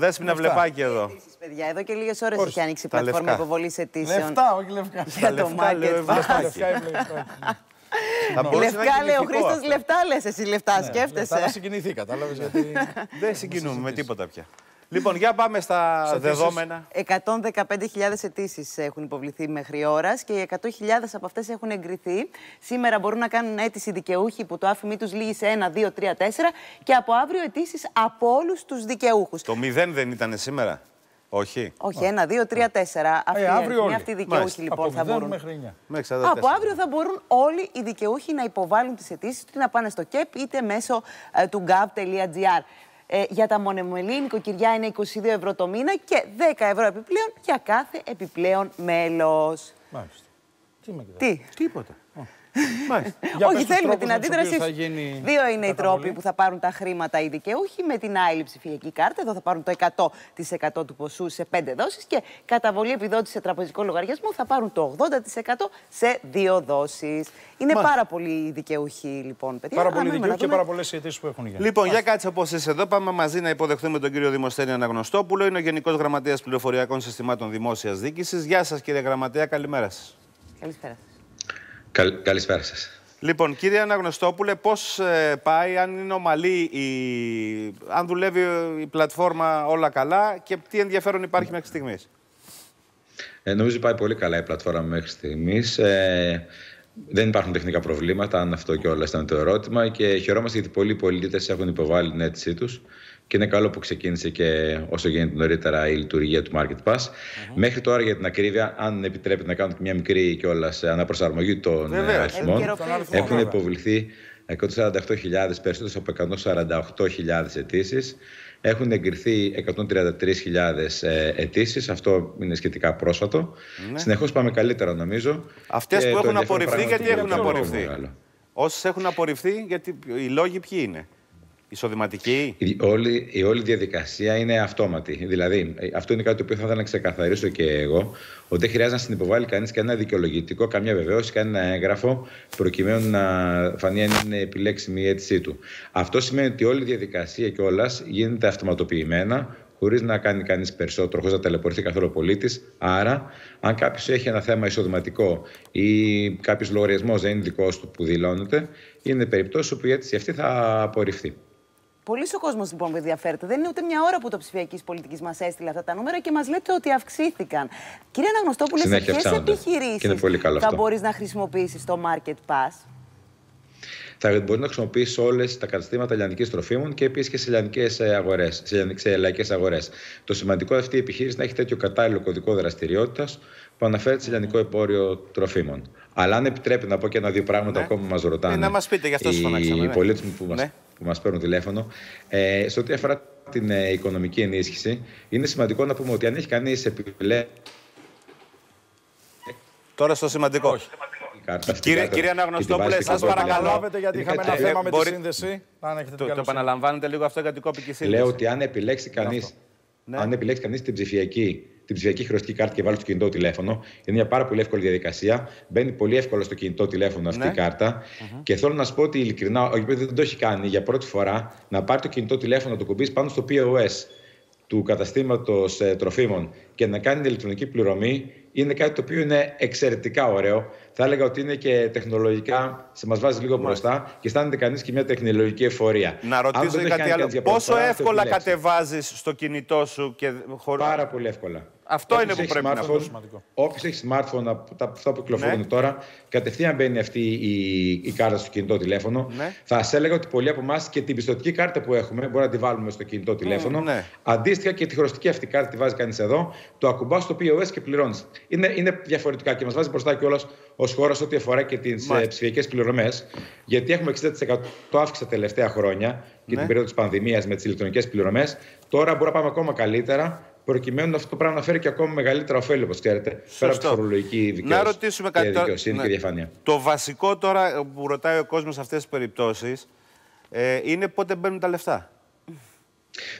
Δέσποινα βλεπάκι εδώ. Αιτήσεις, παιδιά. Εδώ και λίγες ώρες Όχι, έχει ανοίξει η τα πλατφόρμα λευκά. υποβολής αιτήσεων. Λεφτά, όχι λευκά. Για το λευκά, λέω, market. βλεπάκι. pass. Λευκά είναι λεφτά. Θα μπορούσε να Λευκά είναι λέει ο ηθικό Χρήστο, αυτό. λεφτά λες. Εσύ λεφτά Λεφτά να σκέφτεσαι. συγκινηθεί, κατάλαβε. Γιατί. Δεν συγκινούμε με τίποτα πια. Λοιπόν, για πάμε στα αιτήσεις. δεδομένα. 115.000 αιτήσεις έχουν υποβληθεί μέχρι ώρας και οι 100.000 από αυτές έχουν εγκριθεί. Σήμερα μπορούν να κάνουν αίτηση δικαιούχοι που το άφημί τους λύγει σε 1, 2, 3, 4 και από αύριο αιτήσεις από όλους τους δικαιούχους. Το μηδέν δεν ήταν σήμερα. Όχι; Όχι, 1, 2, 3, 4. Αυτοί, Ε, αύριο όλοι. αυτοί οι δικαιούχοι Μάλιστα. λοιπόν Από θα 0 μπορούν. μέχρι 9. Μέχρι 44. Από αύριο θα μπορούν όλοι οι δικαιούχοι να υποβάλουν τις αιτήσεις είτε να πάνε στο ΚΕΠ είτε μέσω ε, του gov.gr. Ε, για τα μονομελή νοικοκυριά είναι 22 ευρώ το μήνα και 10 ευρώ επιπλέον για κάθε επιπλέον μέλος. Μάλιστα. Τι με κοιτάς. Τι; Τίποτα. Μάλιστα. Για Όχι, πες τους θέλουμε τρόπους την με τους αντίδραση. οποίους θα γίνει Δύο είναι οι καταβολή. τρόποι που θα πάρουν τα χρήματα οι δικαιούχοι με την άλλη ψηφιακή κάρτα. Εδώ θα πάρουν το 100% του ποσού σε 5 δόσεις και καταβολή επιδότηση σε τραπεζικό λογαριασμό θα πάρουν το 80% σε δύο δόσεις. Είναι πάρα πολλοί οι δικαιούχοι λοιπόν, παιδιά. Πάρα Α, πολλοί να δικαιούχοι και δούμε. πάρα πολλές αιτήσει που έχουν γίνει. Λοιπόν, για κάτσε όπως είσαι εδώ. Πάμε μαζί να υποδεχθούμε τον κύριο Δημοσθένη Αναγνωστόπουλο. Είναι ο Γενικός Γραμματέας Πληροφοριακών Συστημάτων Δημόσιας Διοίκησης. Γεια σας, κύριε Γραμματέα, καλημέρα σας. Καλησπέρα. Καλ, καλησπέρα σας. Λοιπόν, κύριε Αναγνωστόπουλε, πώς πάει, αν είναι ομαλή, η... αν δουλεύει η πλατφόρμα όλα καλά και τι ενδιαφέρον υπάρχει μέχρι στιγμής; Ε, νομίζω πάει πολύ καλά η πλατφόρμα μέχρι στιγμής. Ε, δεν υπάρχουν τεχνικά προβλήματα, αν αυτό κιόλας ήταν το ερώτημα. Και χαιρόμαστε γιατί πολλοί πολίτες έχουν υποβάλει την αίτησή τους. Και είναι καλό που ξεκίνησε και όσο γίνεται νωρίτερα η λειτουργία του Market Pass. Μέχρι τώρα, για την ακρίβεια, αν επιτρέπετε να κάνω και μια μικρή κιόλας αναπροσαρμογή των ε, Βεβαίως. αριθμών, Επικαιροποίηση. έχουν βέβαια. υποβληθεί 148.000 περισσότερες από 148.000 αιτήσεις. Έχουν εγκριθεί 133.000 ε, αιτήσεις. Αυτό είναι σχετικά πρόσφατο. Ναι. Συνεχώς πάμε καλύτερα, νομίζω. Αυτές Και που το έχουν ενδιαφέρον απορριφθεί, πράγματι γιατί είναι έχουν πολύ απορριφθεί. μεγάλο. Όσες έχουν απορριφθεί, γιατί οι λόγοι ποιοι είναι; Εισοδηματικοί. Η όλη, η όλη διαδικασία είναι αυτόματη. Δηλαδή, ε, αυτό είναι κάτι το οποίο θα ήθελα να ξεκαθαρίσω και εγώ, ότι δεν χρειάζεται να συνυποβάλει κανείς κανένα δικαιολογητικό, καμιά βεβαίωση, κανένα έγγραφο, προκειμένου να φανεί αν είναι επιλέξιμη η αίτησή του. Αυτό σημαίνει ότι όλη η διαδικασία κιόλας γίνεται αυτοματοποιημένα, χωρίς να κάνει κανείς περισσότερο, χωρίς να ταλαιπωρηθεί καθόλου ο πολίτης. Άρα, αν κάποιος έχει ένα θέμα εισοδηματικό ή κάποιος λογαριασμός δεν είναι δικός του που δηλώνεται, είναι περιπτώσει όπου η αίτηση αυτή θα απορριφθεί. Πολύ ο κόσμος λοιπόν που ενδιαφέρεται. Δεν είναι ούτε μια ώρα που το ψηφιακής πολιτικής μας έστειλε αυτά τα νούμερα και μας λέτε ότι αυξήθηκαν. Κύριε Αναγνωστόπουλε, σε Συνέχεια ποιες αυξάνονται. Και επιχειρήσεις είναι πολύ καλό θα αυτό. μπορείς να χρησιμοποιήσεις το Market Pass; θα μπορείς να χρησιμοποιήσεις όλες τα καταστήματα λιανική τροφίμων και επίσης και σε λιανικέ αγορές, σε, λιανικ- σε λαϊκές αγορές. Το σημαντικό αυτή η επιχείρηση να έχει τέτοιο κατάλληλο κωδικό δραστηριότητας που αναφέρεται σε λιανικό εμπόριο τροφίμων. Αλλά αν επιτρέπει να πω και ένα-δύο πράγματα Ναι. ακόμα που μας ρωτάνε. Ε, να μας πείτε, γι' αυτό σας οι φωνάξαμε, ναι. πολίτες μου που μα Ναι. Που μας παίρνουν τηλέφωνο. Ε, σε ό,τι αφορά την ε, οικονομική ενίσχυση, είναι σημαντικό να πούμε ότι αν έχει κανείς επιλέξει. Τώρα στο σημαντικό. κάρτα στην Κύριε- κάρτα κύριε και τη Αναγνωστόπουλε, βάζει σας στο κωδικό. παρακαλώ. Καταλάβετε γιατί Είναι είχαμε ένα κάτι- θέμα με μπορεί- τη σύνδεση. Αν έχετε την Το, το καλοσύνη. επαναλαμβάνετε λίγο αυτό γιατί κόπηκε η σύνδεση. Λέω ότι αν επιλέξει κανεί Ναι. αν επιλέξει κανείς την ψηφιακή, την ψηφιακή χρεωστική κάρτα και βάλει στο κινητό τηλέφωνο, είναι μια πάρα πολύ εύκολη διαδικασία. Μπαίνει πολύ εύκολα στο κινητό τηλέφωνο αυτή Ναι. η καρτα Και θέλω να σου πω ότι ειλικρινά, ο οποίο δεν το έχει κάνει για πρώτη φορά, να πάρει το κινητό τηλέφωνο, να το κουμπίσει πάνω στο POS του καταστήματος ε, τροφίμων και να κάνει την ηλεκτρονική πληρωμή είναι κάτι το οποίο είναι εξαιρετικά ωραίο. Θα έλεγα ότι είναι και τεχνολογικά, σε μας βάζει λίγο μπροστά και αισθάνεται κανείς και μια τεχνολογική εφορία. Να Αν ρωτήσω δεν το έχει κάτι κάνει άλλο. κανείς για πρώτη Πόσο φορά, θα το εύκολα επιλέξει. κατεβάζεις στο κινητό σου και χωρί. Πάρα πολύ εύκολα. Αυτό Όποιος είναι που έχει πρέπει να smartphone, πούμε. Σημαντικό. Όποιος έχει smartphone, από τα, αυτά που κυκλοφορούν Ναι. τώρα, κατευθείαν μπαίνει αυτή η, η κάρτα στο κινητό τηλέφωνο. Ναι. Θα σας έλεγα ότι πολλοί από εμάς και την πιστοτική κάρτα που έχουμε μπορεί να τη βάλουμε στο κινητό τηλέφωνο. ναι. Αντίστοιχα και τη χρωστική αυτή κάρτα τη βάζει κανείς εδώ, το ακουμπάς στο POS και πληρώνεις. Είναι, είναι διαφορετικά και μας βάζει μπροστά κιόλας ως χώρα ό,τι αφορά και τις Μάλιστα. ψηφιακές πληρωμές. Γιατί έχουμε 60% αύξηση τα τελευταία χρόνια και Ναι. την περίοδο της πανδημίας με τις ηλεκτρονικές πληρωμές. Τώρα μπορούμε να πάμε ακόμα καλύτερα προκειμένου αυτό το πράγμα να φέρει και ακόμα μεγαλύτερα ωφέλη, όπως ξέρετε, πέρα από τη φορολογική δικαιοσύνη, Να ρωτήσουμε κάτι και, τώρα. δικαιοσύνη Ναι. και διαφάνεια. Το βασικό τώρα που ρωτάει ο κόσμος σε αυτές τις περιπτώσεις ε, είναι πότε μπαίνουν τα λεφτά.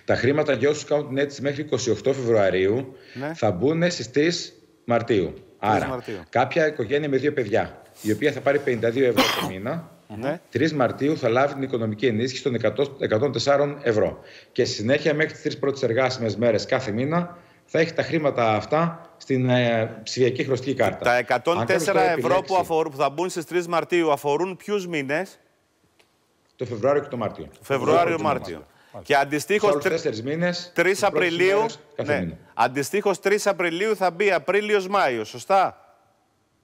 Τα χρήματα για όσους κάνουν την αίτηση μέχρι 28 Φεβρουαρίου Ναι. θα μπουν στις 3 Μαρτίου. Άρα, Μαρτίου. κάποια οικογένεια με δύο παιδιά, η οποία θα πάρει 52 ευρώ το μήνα, Ναι. 3 Μαρτίου θα λάβει την οικονομική ενίσχυση των 100 104 ευρώ. Και στη συνέχεια, μέχρι τις τρεις πρώτες εργάσιμες μέρες κάθε μήνα, θα έχει τα χρήματα αυτά στην ε, ψηφιακή χρωστική κάρτα. Τα Αν 104 κάποιος τώρα ευρώ που, επιλέξει αφορούν, που θα μπουν στις 3 Μαρτίου αφορούν ποιους μήνες, Το Φεβρουάριο και το Μάρτιο. Φεβρουάριο-Μάρτιο. Και Σε αντιστοίχως όλους τους τέσσερις μήνες, 3 τις πρώτες Απριλίου. ημέρες κάθε Ναι. μήνα. Αντιστοίχως 3 Απριλίου θα μπει Απρίλιο-Μάιο, σωστά;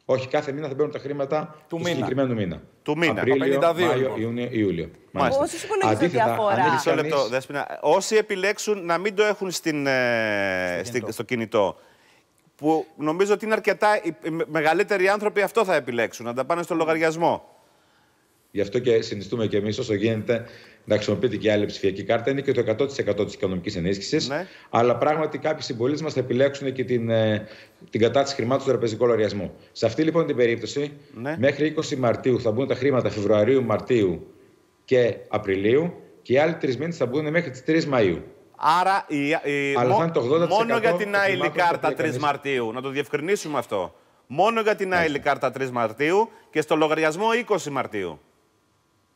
Όχι, κάθε μήνα θα μπαίνουν τα χρήματα του, μήνα. συγκεκριμένου μήνα. Του μήνα. Απρίλιο, Από 52, Μάιο, λοιπόν. Ιούνιο, Ιούλιο. Μάλιστα. Όσους υπολογίζετε Αντίθετα, διαφορά; αν έχεις Μισό κανείς- λεπτό, Δέσποινα. Όσοι επιλέξουν να μην το έχουν στην, ε, στη- στο κινητό, που νομίζω ότι είναι αρκετά οι οι μεγαλύτεροι άνθρωποι αυτό θα επιλέξουν, να τα πάνε στο λογαριασμό. Γι' αυτό και συνιστούμε και εμείς όσο γίνεται να χρησιμοποιείτε και άλλη ψηφιακή κάρτα. Είναι και το 100% της οικονομικής ενίσχυσης. Ναι. Αλλά πράγματι κάποιοι συμπολίτες μας θα επιλέξουν και την, ε, την κατάτηση χρημάτων στο τραπεζικό λογαριασμό. Σε αυτή λοιπόν την περίπτωση, Ναι. μέχρι 20 Μαρτίου θα μπουν τα χρήματα Φεβρουαρίου, Μαρτίου και Απριλίου και οι άλλοι τρεις μήνες θα μπουν μέχρι τις 3 Μαου. Άρα η, η- Αλλά μο- θα είναι το 80% μόνο για την των άειλη χρημάτων που κάρτα θα 3 κανείς. Μαρτίου, να το διευκρινίσουμε αυτό. Μόνο για την άειλη κάρτα 3 Μαρτίου και στο λογαριασμό 20 Μαρτίου.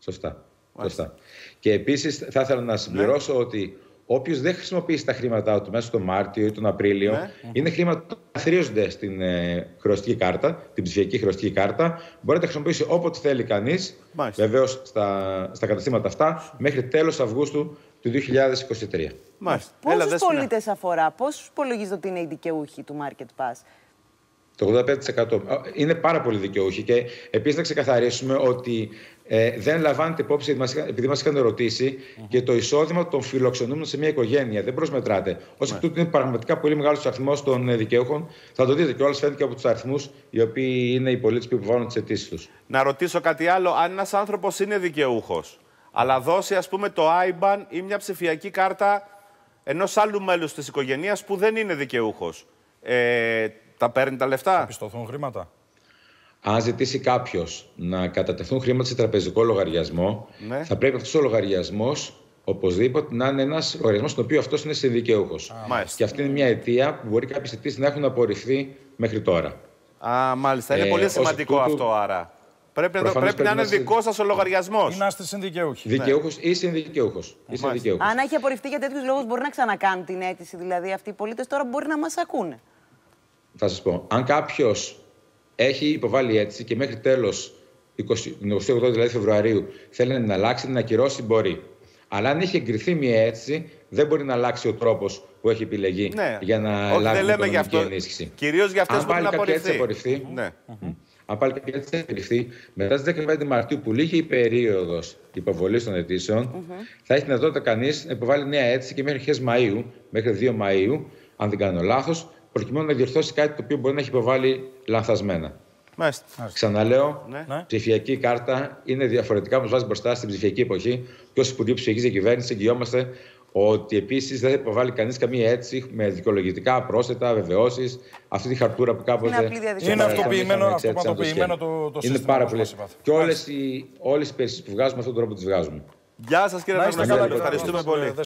Σωστά. Σωστά. Και επίσης θα ήθελα να συμπληρώσω ότι όποιος δεν χρησιμοποιήσει τα χρήματά του μέσα στον Μάρτιο ή τον Απρίλιο, Ναι. είναι χρήματα που καθρίζονται στην ε, χρεωστική κάρτα, την ψηφιακή χρεωστική κάρτα. Μπορεί να τα χρησιμοποιήσει όποτε θέλει κανείς, Μάλιστα. βεβαίως στα, στα καταστήματα αυτά, μέχρι τέλος Αυγούστου του 2023. Μάλιστα. Έλα, Πόσου Δέσποινα. πολίτες αφορά, πόσους υπολογίζετε ότι είναι οι δικαιούχοι του Market Pass; Το 85%. Είναι πάρα πολύ δικαιούχοι. Και επίσης να ξεκαθαρίσουμε ότι ε, δεν λαμβάνεται υπόψη, μας είχαν- επειδή μας είχαν ερωτήσει, και το εισόδημα των φιλοξενούμενων σε μια οικογένεια. Δεν προσμετράται. Ω εκ τούτου είναι πραγματικά πολύ μεγάλος ο αριθμός των ε, δικαιούχων. Θα το δείτε και όλα φαίνεται και από τους αριθμούς, οι οποίοι είναι οι πολίτες που υποβάλλουν τις αιτήσεις τους. Να ρωτήσω κάτι άλλο. Αν ένας άνθρωπος είναι δικαιούχος, αλλά δώσει ας πούμε το IBAN ή μια ψηφιακή κάρτα ενός άλλου μέλους της οικογένειας που δεν είναι δικαιούχος, ε, τα παίρνει τα λεφτά; Πιστωθούν χρήματα; Αν ζητήσει κάποιος να κατατεθούν χρήματα σε τραπεζικό λογαριασμό, Ναι. θα πρέπει αυτός ο λογαριασμός οπωσδήποτε να είναι ένας λογαριασμός στον οποίο αυτός είναι συνδικαιούχος. μάλιστα. Και αυτή είναι μια αιτία που μπορεί κάποιες αιτήσει να έχουν απορριφθεί μέχρι τώρα. Α, μάλιστα. Είναι Ε, πολύ ως σημαντικό εκ τούτου, αυτό άρα. Πρέπει, να, το- προφανώς πρέπει να πρέπει είναι να δικό σας ο λογαριασμός. Ή να είστε συνδικαιούχοι. Δικαιούχος ή συνδικαιούχος. Ή συνδικαιούχος. Αν έχει απορριφθεί για τέτοιους λόγους, μπορεί να ξανακάνουν την αίτηση. Δηλαδή, αυτοί οι πολίτες τώρα μπορεί να μας ακούνε. Θα σας πω. Αν κάποιος έχει υποβάλει αίτηση και μέχρι τέλος 28 δηλαδή Φεβρουαρίου θέλει να την αλλάξει, να την ακυρώσει, μπορεί. Αλλά αν έχει εγκριθεί μια αίτηση, δεν μπορεί να αλλάξει ο τρόπος που έχει επιλεγεί Ναι. για να Όχι, λάβει δεν λέμε την γι' αυτό. οικονομική ενίσχυση. Κυρίως για αυτές Αν που πάλι έχουν κάποια αίτηση απορριφθεί. απορριφθεί, Ναι. Αν πάλι κάποια αίτηση απορριφθεί, μετά τι 15 Μαρτίου που λύγει η περίοδος υποβολής των αιτήσεων, θα έχει δυνατότητα κανείς να υποβάλει νέα αίτηση και μέχρι αρχές Μαου, μέχρι 2 Μαου, αν δεν κάνω λάθος, προκειμένου να διορθώσει κάτι το οποίο μπορεί να έχει υποβάλει λανθασμένα. Μάλιστα. Ξαναλέω, Ναι. Ναι. ψηφιακή κάρτα είναι διαφορετικά, μα βάζεις μπροστά στην ψηφιακή εποχή και ως Υπουργείο Ψηφιακής Διακυβέρνησης εγγυόμαστε ότι επίσης δεν θα υποβάλει κανείς καμία αίτηση με δικαιολογητικά πρόσθετα, βεβαιώσεις, αυτή τη χαρτούρα που κάποτε. Είναι απλή διαδικασία. Είναι Είναι αυτοποιημένο, είχαμε έτσι, έτσι, σαν αυτοματοποιημένο σχέδιο. το- το Είναι σύστημα, πάρα όπως πολύ. μας είπατε. Και όλες οι, όλες οι υπηρεσίες που βγάζουμε, αυτόν τον τρόπο τις βγάζουμε. Γεια σας κύριε Να είστε Ναυροζέλη. καλά, Ευχαριστούμε κύριε πολύ.